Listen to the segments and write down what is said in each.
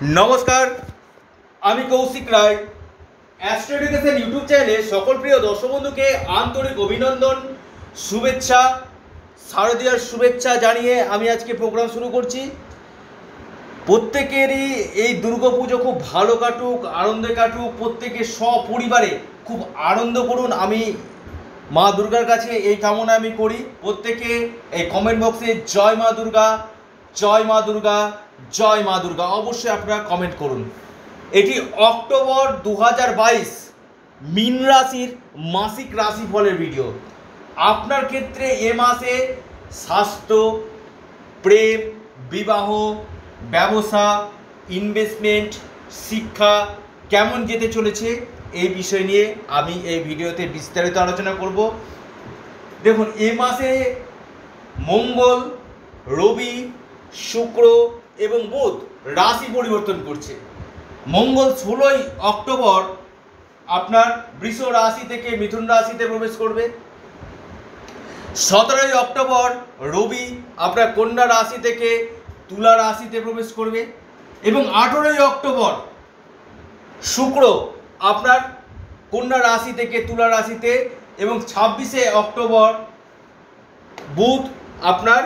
নমস্কার, আমি Koushik Roy. Astro education YouTube চ্যানেলে সকল প্রিয় দর্শক বন্ধুকে আন্তরিক অভিনন্দন, শুভেচ্ছা, শারদীয়ার শুভেচ্ছা জানিয়ে আমি আজকে প্রোগ্রাম শুরু করছি। প্রত্যেকেরই এই দুর্গাপুজো খুব ভালো কাটুক, আনন্দে কাটুক প্রত্যেকে সপরিবারে খুব আনন্দ করুন আমি মা দুর্গার কাছে এই কামনা আমি করি। প্রত্যেকে এই কমেন্ট বক্সে জয় মা দুর্গা, জয় মা দুর্গা জয় মা দুর্গা, অবশ্যই আপনারা কমেন্ট করুন। এটি অক্টোবর দু হাজার বাইশ, মিন রাশির মাসিক রাশিফলের ভিডিও আপনার ক্ষেত্রে এ মাসে স্বাস্থ্য, প্রেম, বিবাহ, ব্যবসা ইনভেস্টমেন্ট শিক্ষা কেমন যেতে চলেছে, এই বিষয় নিয়ে আমি এই ভিডিওতে বিস্তারিত আলোচনা করব। দেখুন, এ মাসে মঙ্গল, রবি, শুক্র এবং বুধ রাশি পরিবর্তন করছে। মঙ্গল ষোলোই অক্টোবর আপনার বৃষ রাশি থেকে মিথুন রাশিতে প্রবেশ করবে। সতেরোই অক্টোবর রবি আপনার কন্যা রাশি থেকে তুলা রাশিতে প্রবেশ করবে এবং আঠেরোই অক্টোবর শুক্র আপনার কন্যা রাশি থেকে তুলা রাশিতে এবং ছাব্বিশে অক্টোবর বুধ আপনার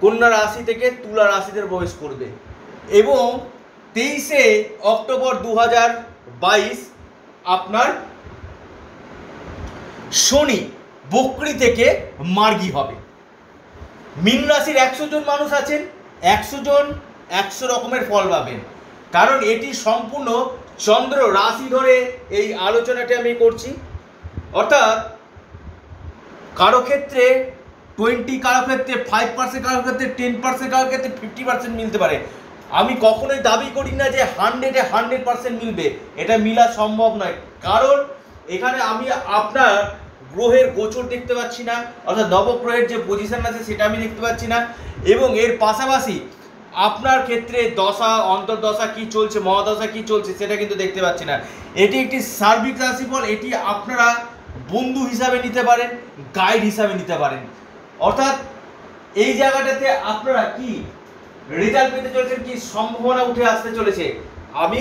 কন্যা রাশি থেকে তুলা রাশিতে প্রবেশ করবে। এবং তেইশে অক্টোবর দু বাইশ আপনার শনি বকরি থেকে মার্গি হবে। মীন রাশির একশো জন মানুষ আছেন, একশো জন একশো রকমের ফল পাবেন। কারণ এটি সম্পূর্ণ চন্দ্র রাশি ধরে এই আলোচনাটি আমি করছি। অর্থাৎ কারও ক্ষেত্রে টোয়েন্টি কারও ক্ষেত্রে ফাইভ পার্সেন্ট কারও ক্ষেত্রে টেন পার্সেন্ট কারও ক্ষেত্রে ফিফটি পার্সেন্ট মিলতে পারে। আমি কখনোই দাবি করি না যে হান্ড্রেডে হান্ড্রেড পার্সেন্ট মিলবে। এটা মিলা সম্ভব নয়। কারণ এখানে আমি আপনার গ্রহের গোচর দেখতে পাচ্ছি না, অর্থাৎ নবগ্রহের যে পজিশন আছে সেটা আমি দেখতে পাচ্ছি না। এবং এর পাশাপাশি আপনার ক্ষেত্রে দশা, অন্তর্দশা কি চলছে, মহাদশা কি চলছে সেটা কিন্তু দেখতে পাচ্ছি না। এটি একটি সার্বিক রাশিফল, এটি আপনারা বন্ধু হিসাবে নিতে পারেন গাইড হিসাবে নিতে পারেন। অর্থাৎ এই জায়গাটাতে আপনারা কি রেজাল্ট পেতে চলেছেন কি সম্ভাবনা উঠে আসতে চলেছে, আমি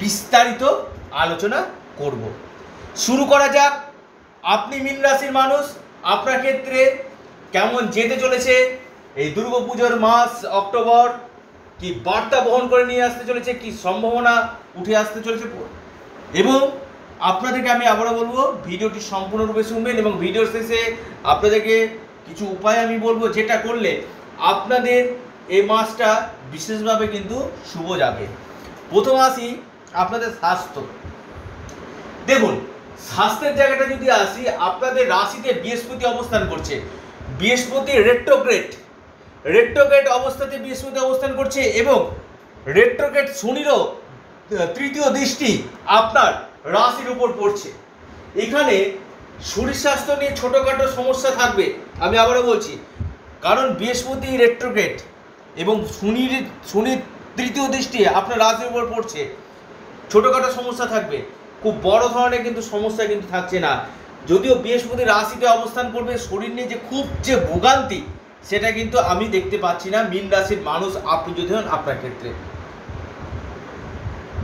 বিস্তারিত আলোচনা করব। শুরু করা যাক। আপনি মীন রাশির মানুষ, আপনার ক্ষেত্রে কেমন যেতে চলেছে? এই দুর্গাপুজোর মাস, অক্টোবর, কি বার্তা বহন করে নিয়ে আসতে চলেছে? কি সম্ভাবনা উঠে আসতে চলেছে? এবং আপনাদেরকে আমি আবারও বলব, ভিডিওটি সম্পূর্ণরূপে শুনবেন এবং ভিডিওর শেষে আপনাদেরকে কিছু উপায় আমি বলব যেটা করলে আপনাদের এই মাসটা বিশেষভাবে কিন্তু শুভ যাবে। প্রথম আসি আপনাদের স্বাস্থ্য। দেখুন, স্বাস্থ্যের জায়গাটা যদি আসি, আপনাদের রাশিতে বৃহস্পতি অবস্থান করছে। বৃহস্পতি রেট্রোগ্রেড রেট্রোগ্রেড অবস্থাতে বৃহস্পতি অবস্থান করছে এবং রেট্রোগ্রেড শনিরও তৃতীয় দৃষ্টি আপনার রাশির উপর পড়ছে। এখানে শরীর স্বাস্থ্য নিয়ে ছোটোখাটো সমস্যা থাকবে, আমি আবারও বলছি। কারণ বৃহস্পতি রেট্রোগ্রেড এবং শনির শনির তৃতীয় দৃষ্টি আপনার রাশির উপর পড়ছে। ছোটোখাটো সমস্যা থাকবে। খুব বড় ধরনের কিন্তু সমস্যা কিন্তু থাকছে না। যদিও বৃহস্পতি রাশিতে অবস্থান করবে, শরীর নিয়ে যে খুব যে ভোগান্তি, সেটা কিন্তু আমি দেখতে পাচ্ছি না। মীন রাশির মানুষ, আপনি যদি হন আপনার ক্ষেত্রে।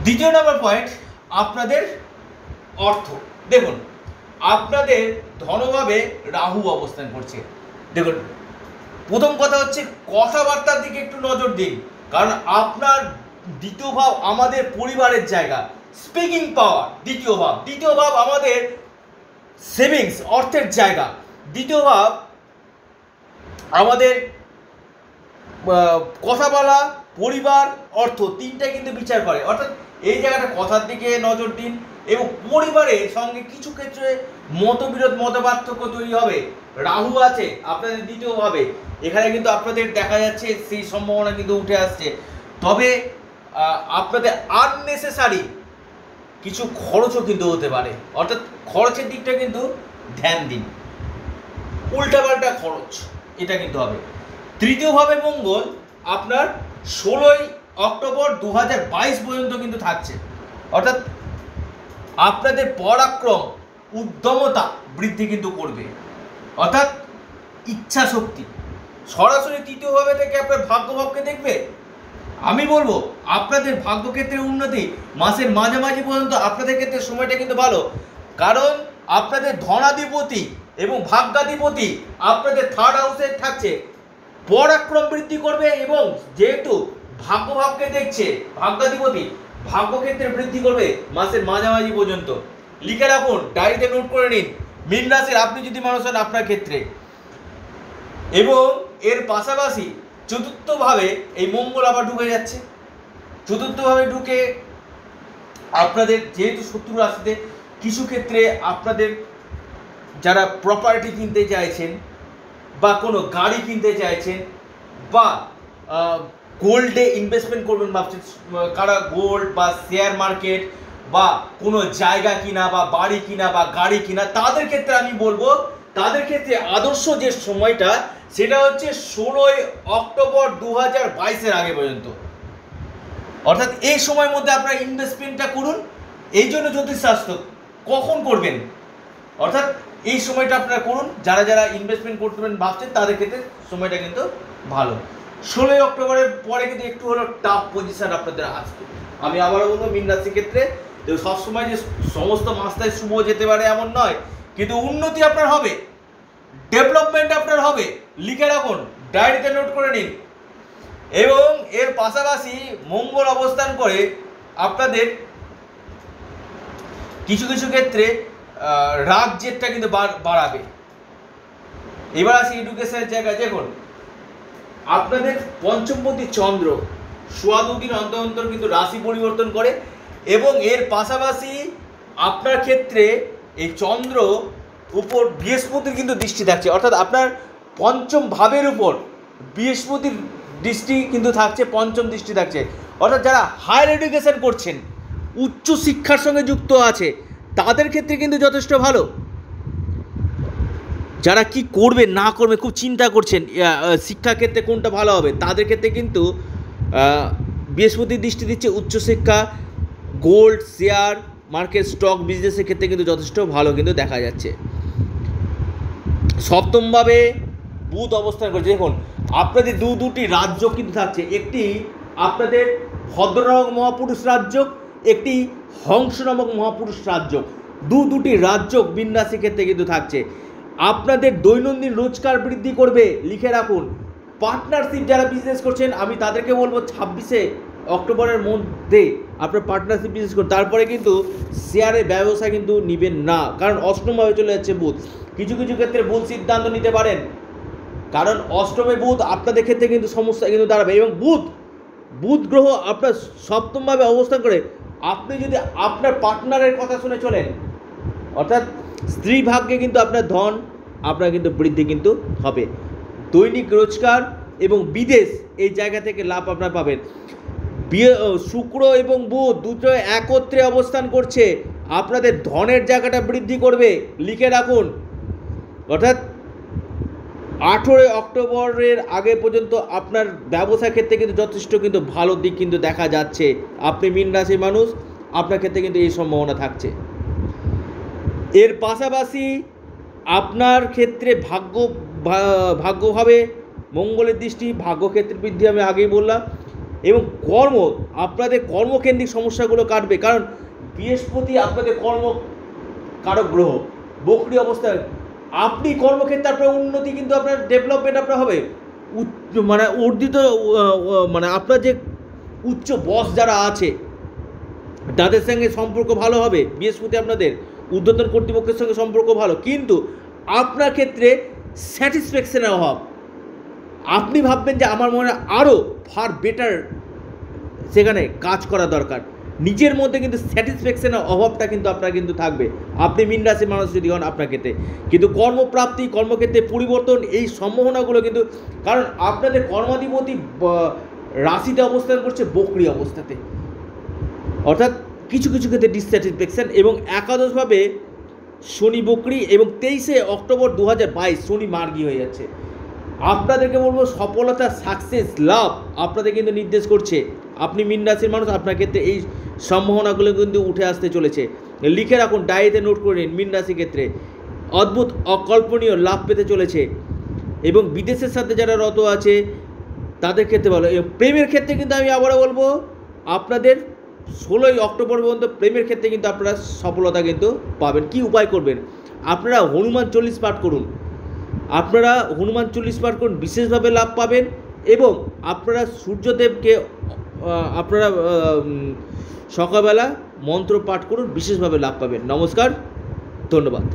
দ্বিতীয় নম্বর পয়েন্ট আপনাদের অর্থ। দেখুন আপনাদের ধনভাবে রাহু অবস্থান করছে। দেখুন, প্রথম কথা হচ্ছে কথাবার্তার দিকে একটু নজর দিন, কারণ আপনার দ্বিতীয় ভাব আমাদের পরিবারের জায়গা। স্পিকিং পাওয়ার দ্বিতীয় ভাব। দ্বিতীয় ভাব আমাদের সেভিংস অর্থের জায়গা। দ্বিতীয় ভাব আমাদের কথা বলা, পরিবার, অর্থ, তিনটাই কিন্তু বিচার করে। অর্থাৎ এই জায়গাটা কথার দিকে নজর দিন এবং পরিবারের সঙ্গে কিছু ক্ষেত্রে মতবিরোধ, মতপার্থক্য তৈরি হবে। রাহু আছে, আপনাদের দ্বিতীয়ভাবে এখানে কিন্তু আপনাদের দেখা যাচ্ছে সেই সম্ভাবনা কিন্তু উঠে আসছে। তবে আপনাদের আননেসেসারি কিছু খরচও কিন্তু হতে পারে। অর্থাৎ খরচের দিকটা কিন্তু ধ্যান দিন। উল্টাপাল্টা খরচ, এটা কিন্তু হবে। তৃতীয়ভাবে মঙ্গল, আপনার ষোলোই অক্টোবর দু হাজার বাইশ পর্যন্ত কিন্তু থাকছে। অর্থাৎ আপনাদের পরাক্রম, উদ্যমতা বৃদ্ধি কিন্তু করবে। অর্থাৎ ইচ্ছা শক্তি। সরাসরি তৃতীয়ভাবে থেকে আপনার ভাগ্যভাবকে দেখবে। আমি বলব, আপনাদের ভাগ্যক্ষেত্রের উন্নতি মাসের মাঝামাঝি পর্যন্ত আপনাদের ক্ষেত্রে সময়টা কিন্তু ভালো। কারণ আপনাদের ধনাধিপতি এবং ভাগ্যাধিপতি আপনাদের থার্ড হাউসে থাকছে। পরাক্রম বৃদ্ধি করবে এবং যেহেতু ভাগ্যভাবকে দেখছে ভাগ্যাধিপতি। ভাগ্যক্ষেত্রে বৃদ্ধি করবে মাসের মাঝামাঝি পর্যন্ত। লিখে রাখুন, ডায়েরিতে নোট করে নিন, মীন রাশির আপনি যদি মানুষ হন আপনার ক্ষেত্রে। এবং এর পাশাপাশি চতুর্থভাবে এই মঙ্গল আবার ঢুকে যাচ্ছে। চতুর্থভাবে ঢুকে আপনাদের যেহেতু শত্রু রাশিতে, কিছু ক্ষেত্রে আপনাদের যারা প্রপার্টি কিনতে চাইছেন বা কোনো গাড়ি কিনতে চাইছেন বা গোল্ডে ইনভেস্টমেন্ট করবেন ভাবছেন কারা গোল্ড বা শেয়ার মার্কেট বা কোনো জায়গা কিনা বা বাড়ি কিনা বা গাড়ি কিনা, তাদের ক্ষেত্রে আমি বলব, তাদের ক্ষেত্রে আদর্শ যে সময়টা, সেটা হচ্ছে ষোলোই অক্টোবর দু হাজার বাইশের আগে পর্যন্ত। অর্থাৎ এই সময়ের মধ্যে আপনারা ইনভেস্টমেন্টটা করুন, এই জন্য জ্যোতিষশাস্ত্র কখন করবেন? অর্থাৎ এই সময়টা আপনারা করুন, যারা যারা ইনভেস্টমেন্ট করতেন ভাবছেন, তাদের ক্ষেত্রে সময়টা কিন্তু ভালো। ষোলোই অক্টোবরের পরে কিন্তু একটু হলো টাফ পজিশন আপনাদের আসবে। আমি আবারও বলব, মীন রাশির ক্ষেত্রে যে সবসময় যে সমস্ত মাসটাই শুভ যেতে পারে এমন নয়, কিন্তু উন্নতি আপনার হবে ডেভেলপমেন্ট আপনার হবে, লিখে রাখুন ডায়েরিতে নোট করে নিন। এবং এর পাশাপাশি মঙ্গল অবস্থান করে আপনাদের কিছু কিছু ক্ষেত্রে রাগ জেদটা কিন্তু বাড়- বাড়াবে। এবার আসি এডুকেশনের জায়গায়, দেখুন আপনাদের পঞ্চমপতি চন্দ্র সোয়া দুদিন অন্তর অন্তর কিন্তু রাশি পরিবর্তন করে এবং এর পাশাপাশি আপনার ক্ষেত্রে এই চন্দ্র উপর বৃহস্পতির কিন্তু দৃষ্টি থাকছে। অর্থাৎ আপনার পঞ্চম ভাবের উপর বৃহস্পতির দৃষ্টি কিন্তু থাকছে, পঞ্চম দৃষ্টি থাকছে। অর্থাৎ যারা হায়ার এডুকেশন করছেন, উচ্চ শিক্ষার সঙ্গে যুক্ত আছে, তাদের ক্ষেত্রে কিন্তু যথেষ্ট ভালো। যারা কি করবে না করবে খুব চিন্তা করছেন শিক্ষাক্ষেত্রে কোনটা ভালো হবে? তাদের ক্ষেত্রে কিন্তু আহ, বৃহস্পতির দৃষ্টি দিচ্ছে উচ্চশিক্ষা গোল্ড শেয়ার মার্কেট স্টক বিজনেসের ক্ষেত্রে কিন্তু যথেষ্ট ভালো কিন্তু দেখা যাচ্ছে। সপ্তমভাবে বুধ অবস্থান করছে। দেখুন আপনাদের দু দুটি রাজ্য কিন্তু থাকছে। একটি আপনাদের ভদ্র নামক মহাপুরুষ রাজ্য একটি হংস নামক মহাপুরুষ রাজ্য। দু দুটি রাজ্য বিন্যাসী ক্ষেত্রে কিন্তু থাকছে। আপনাদের দৈনন্দিন রোজগার বৃদ্ধি করবে, লিখে রাখুন। পার্টনারশিপ যারা বিজনেস করছেন, আমি তাদেরকে বলব ছাব্বিশে অক্টোবরের মধ্যে আপনার পার্টনারশিপ বিজনেস করুন। তারপরে কিন্তু শেয়ারের ব্যবসা কিন্তু নেবেন না, কারণ অষ্টমভাবে চলে যাচ্ছে বুধ। কিছু কিছু ক্ষেত্রে ভুল সিদ্ধান্ত নিতে পারেন, কারণ অষ্টমে বুধ আপনাদের ক্ষেত্রে কিন্তু সমস্যা কিন্তু দাঁড়াবে। এবং বুধ বুধ গ্রহ আপনার সপ্তমভাবে অবস্থান করে, আপনি যদি আপনার পার্টনারের কথা শুনে চলেন, অর্থাৎ স্ত্রী ভাগ্যে কিন্তু আপনার ধন, আপনার কিন্তু বৃদ্ধি কিন্তু হবে। দৈনিক রোজগার এবং বিদেশ, এই জায়গা থেকে লাভ আপনার পাবেন। শুক্র এবং বুধ দুটো একত্রে অবস্থান করছে। আপনাদের ধনের জায়গাটা বৃদ্ধি করবে, লিখে রাখুন। অর্থাৎ আঠেরোই অক্টোবরের আগে পর্যন্ত আপনার ব্যবসা ক্ষেত্রে কিন্তু যথেষ্ট কিন্তু ভালো দিক কিন্তু দেখা যাচ্ছে। আপনি মীন রাশির মানুষ, আপনার ক্ষেত্রে কিন্তু এই সম্ভাবনা থাকছে। এর পাশাপাশি আপনার ক্ষেত্রে ভাগ্য ভা- ভাগ্যভাবে মঙ্গলের দৃষ্টি ভাগ্যক্ষেত্রে বৃদ্ধি আমি আগেই বললাম। এবং কর্ম, আপনাদের কর্মকেন্দ্রিক সমস্যাগুলো কাটবে। কারণ বৃহস্পতি আপনাদের কর্ম কারক গ্রহ, বকরি অবস্থায়। আপনি কর্মক্ষেত্রে আপনার উন্নতি কিন্তু আপনার ডেভেলপমেন্ট আপনার হবে। মানে অর্জিত মানে আপনার যে উচ্চ বস যারা আছে, তাদের সঙ্গে সম্পর্ক ভালো হবে বৃহস্পতি আপনাদের। ঊর্ধ্বতন কর্তৃপক্ষের সঙ্গে সম্পর্ক ভালো, কিন্তু আপনার ক্ষেত্রে স্যাটিসফ্যাকশনের অভাব। আপনি ভাববেন যে আমার মনে হয় আরও ফার বেটার সেখানে কাজ করা দরকার। নিজের মধ্যে কিন্তু স্যাটিসফ্যাকশনের অভাবটা কিন্তু আপনার কিন্তু থাকবে। আপনি মিন রাশির মানুষ যদি হন আপনার ক্ষেত্রে। কিন্তু কর্মপ্রাপ্তি, কর্মক্ষেত্রে পরিবর্তন এই সম্ভাবনাগুলো কিন্তু, কারণ আপনাদের কর্মাধিপতি রাশিতে অবস্থান করছে বকরি অবস্থাতে। অর্থাৎ কিছু কিছু ক্ষেত্রে ডিসস্যাটিসফ্যাকশন এবং একাদশভাবে শনি বকরি এবং তেইশে অক্টোবর দু হাজার বাইশ শনি মার্গী হয়ে যাচ্ছে। আপনাদেরকে বলব সফলতা সাকসেস লাভ আপনাদের কিন্তু নির্দেশ করছে। আপনি মিন রাশির মানুষ, আপনার ক্ষেত্রে এই সম্ভাবনাগুলো কিন্তু উঠে আসতে চলেছে। লিখে রাখুন ডায়েরিতে নোট করে নিন মিন রাশি ক্ষেত্রে। অদ্ভুত, অকল্পনীয় লাভ পেতে চলেছে এবং বিদেশের সাথে যারা রত আছে, তাদের ক্ষেত্রে ভালো। প্রেমের ক্ষেত্রে কিন্তু আমি আবারও বলব, আপনাদের ষোলোই অক্টোবর পর্যন্ত প্রেমের ক্ষেত্রে কিন্তু আপনারা সফলতা কিন্তু পাবেন। কি উপায় করবেন? আপনারা হনুমান চল্লিশ পাঠ করুন। আপনারা হনুমান চল্লিশ পাঠ করুন, বিশেষভাবে লাভ পাবেন এবং আপনারা সূর্যদেবকে আপনারা সকালবেলা মন্ত্র পাঠ করুন, বিশেষভাবে লাভ পাবেন। নমস্কার, ধন্যবাদ।